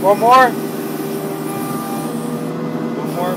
One more. One more.